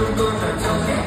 如多的照片。